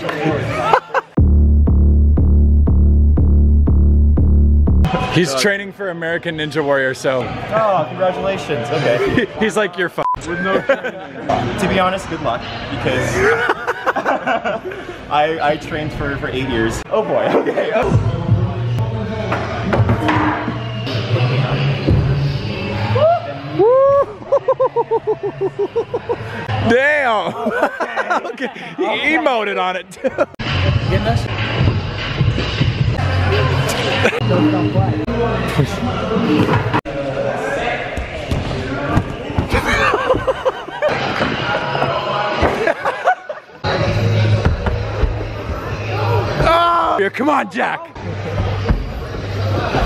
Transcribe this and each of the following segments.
He's training for American Ninja Warrior, so Oh, congratulations. Okay. he's like, you're f to be honest, good luck because I I trained for for eight years. Oh boy. Okay. Oh. Damn! okay. He emoted on it too. oh! Here, come on, Jack.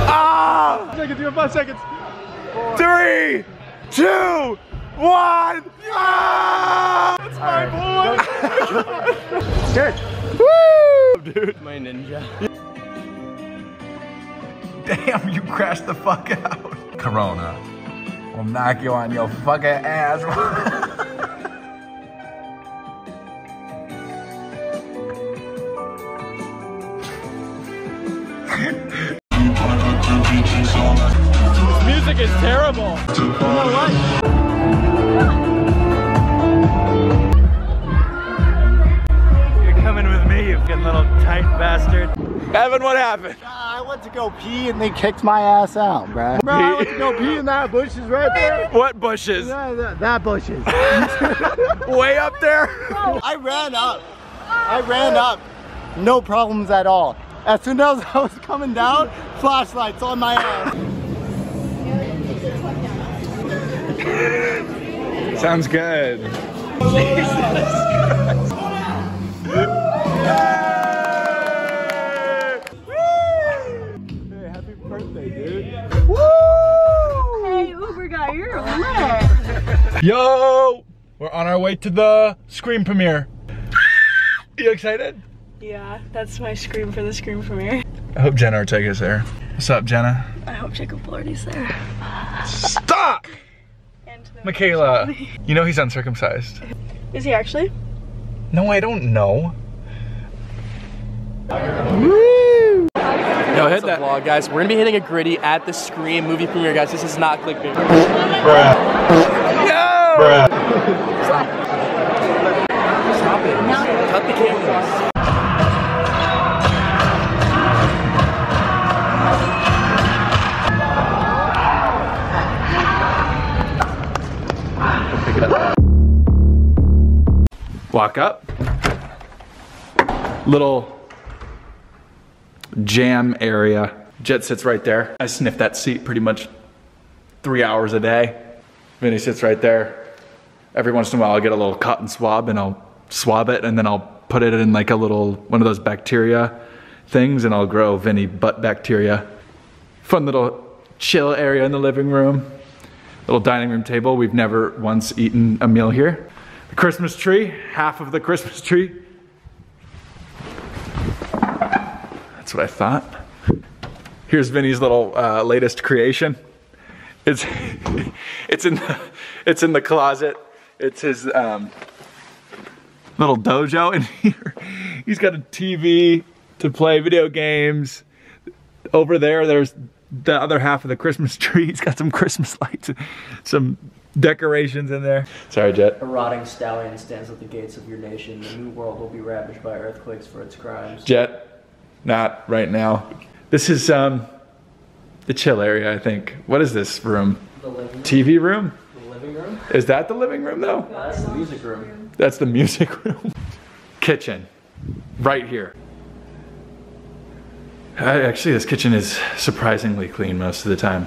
Ah! Seconds, you have five seconds. Three, two, one. Ah! That's my boy. Good. Woo! Dude. My ninja. Damn, you crashed the fuck out. Corona. Will knock you on your fucking ass. Music is terrible. You're coming with me, you fucking little tight bastard. Evan, what happened? I went to go pee and they kicked my ass out, bruh. Bro, I went to go pee in that bushes right there. What bushes? Yeah, that, that bushes. Way up there? I ran up. I ran up. No problems at all. As soon as I was coming down, flashlights on my ass. Sounds good. Hey, happy birthday, dude. Woo! Hey, Uber guy, you're lit. Yo! We're on our way to the Scream premiere. You excited? Yeah, that's my scream for the scream premiere. I hope Jenna Ortega's there. What's up, Jenna? I hope Jacob Elordi's there. Stop! And Makayla, you know he's uncircumcised. Is he actually? No, I don't know. Yo, hit that vlog, guys. We're gonna be hitting a griddy at the Scream movie premiere, guys. This is not clickbait. No! Stop it. Cut the cameras. Walk up. Little jam area. Jett sits right there. I sniff that seat pretty much three hours a day. Vinnie sits right there. Every once in a while, I'll get a little cotton swab and I'll swab it and then I'll put it in like a little, one of those bacteria things and I'll grow Vinnie butt bacteria. Fun little chill area in the living room. Little dining room table. We've never once eaten a meal here. The Christmas tree, half of the Christmas tree. That's what I thought. Here's Vinnie's little uh, latest creation. It's it's in the, it's in the closet. It's his um, little dojo in here. He's got a TV to play video games. Over there, there's the other half of the Christmas tree. He's got some Christmas lights, some decorations in there. Sorry, Jett. A rotting stallion stands at the gates of your nation. The new world will be ravaged by earthquakes for its crimes. Jett, not right now. This is um, the chill area, I think. What is this room? The living, TV room? the living room? Is that the living room though? That's the music room. That's the music room. Kitchen, right here. Uh, Actually, this kitchen is surprisingly clean most of the time.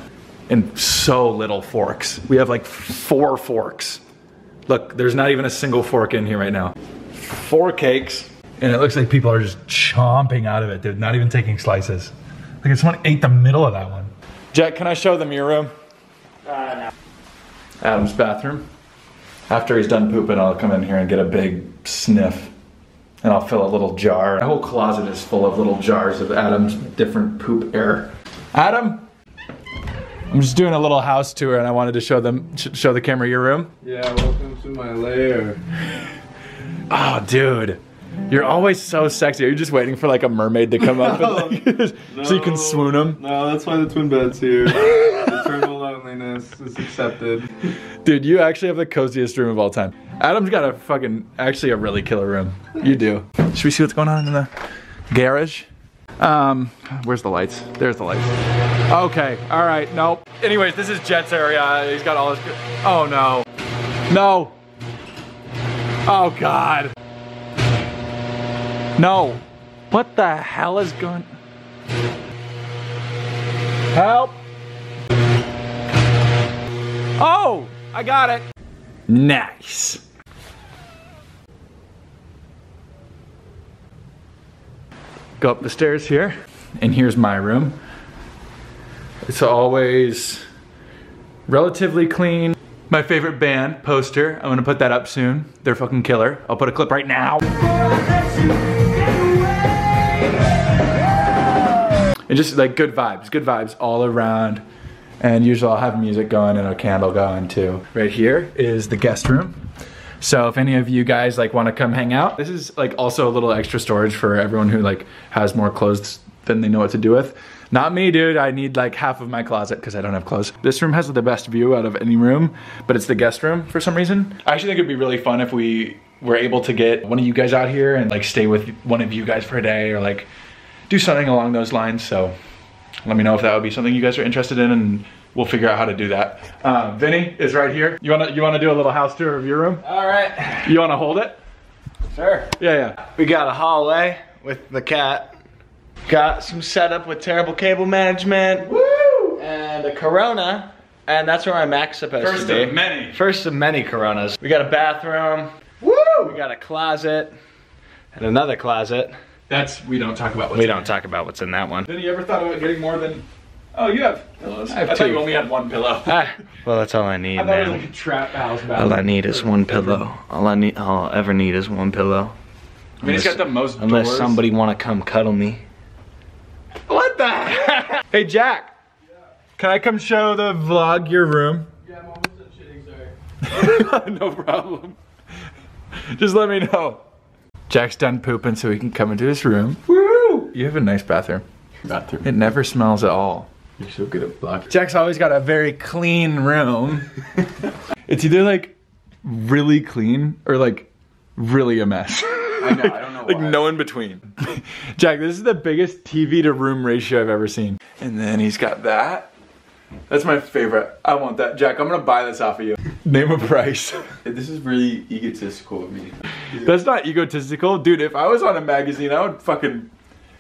And so little forks. We have like four forks. Look, there's not even a single fork in here right now. Four cakes. And it looks like people are just chomping out of it. They're not even taking slices. Like someone ate the middle of that one. Jack, can I show them your room? Uh, Adam's bathroom. After he's done pooping, I'll come in here and get a big sniff. And I'll fill a little jar. My whole closet is full of little jars of Adam's different poop air. Adam? I'm just doing a little house tour and I wanted to show them, sh- show the camera your room. Yeah, welcome to my lair. Oh, dude. You're always so sexy. Are you just waiting for like a mermaid to come up and, like, so you can swoon them? No, that's why the twin bed's here. Eternal loneliness is accepted. Dude, you actually have the coziest room of all time. Adam's got a fucking, actually a really killer room. You do. Should we see what's going on in the garage? Um, where's the lights? There's the lights. Okay, all right, nope. Anyways, this is Jett's area. He's got all his, oh no. No. Oh God. No. What the hell is going? Help. Oh, I got it. Nice. Go up the stairs here, and here's my room. It's always relatively clean. My favorite band, Poster. I'm gonna put that up soon. They're fucking killer. I'll put a clip right now. And just like good vibes, good vibes all around. And usually I'll have music going and a candle going too. Right here is the guest room. So if any of you guys like wanna come hang out, this is like also a little extra storage for everyone who like has more clothes than they know what to do with. Not me, dude. I need like half of my closet because I don't have clothes. This room has the best view out of any room, but it's the guest room for some reason. I actually think it'd be really fun if we were able to get one of you guys out here and like stay with one of you guys for a day or like do something along those lines. So let me know if that would be something you guys are interested in and we'll figure out how to do that. Uh, Vinnie is right here. You wanna, you wanna do a little house tour of your room? All right. You wanna hold it? Sure. Yeah, yeah. We got a hallway with the cat. Got some setup with terrible cable management. Woo! And a Corona. And that's where my Mac's supposed First to be. of many. First of many Coronas. We got a bathroom. Woo! We got a closet. And another closet. That's, we don't talk about what's We don't it. talk about what's in that one. Then you ever thought about getting more than, oh, you have pillows. I, have thought two. you only had one pillow. Ah, well, that's all I need, I thought it was man. like a trap house All I need is one pillow. All I need, all I'll ever need is one pillow. I mean, it's got the most Unless doors. somebody want to come cuddle me. What the hey, Jack. Yeah. Can I come show the vlog your room? Yeah, I'm almost done shitting, sorry. no problem. Just let me know. Jack's done pooping so he can come into his room. Woo! You have a nice bathroom. Bathroom. It never smells at all. You're so good at blocking. Jack's always got a very clean room. it's either like really clean or like really a mess. I know, I don't know like why. no in between. Jack, this is the biggest TV to room ratio I've ever seen. And then he's got that. That's my favorite. I want that. Jack, I'm gonna buy this off of you. Name a price. This is really egotistical of me. That's not egotistical. Dude, if I was on a magazine, I would fucking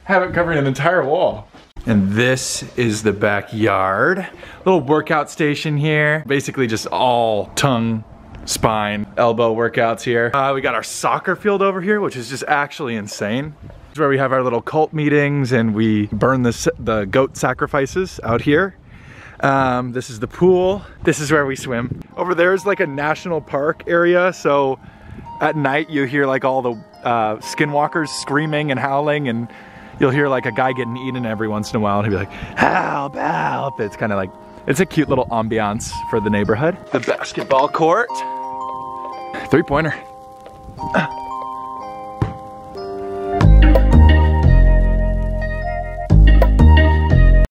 have it covering an entire wall. And this is the backyard. Little workout station here. Basically just all tongue, spine, elbow workouts here. Uh, we got our soccer field over here, which is just actually insane. Is where we have our little cult meetings and we burn the, the goat sacrifices out here. Um, this is the pool. This is where we swim. Over there is like a national park area, so at night you hear like all the uh, skinwalkers screaming and howling and you'll hear like a guy getting eaten every once in a while and he'll be like, help, help. It's kind of like, it's a cute little ambiance for the neighborhood. The basketball court. Three pointer. Ah.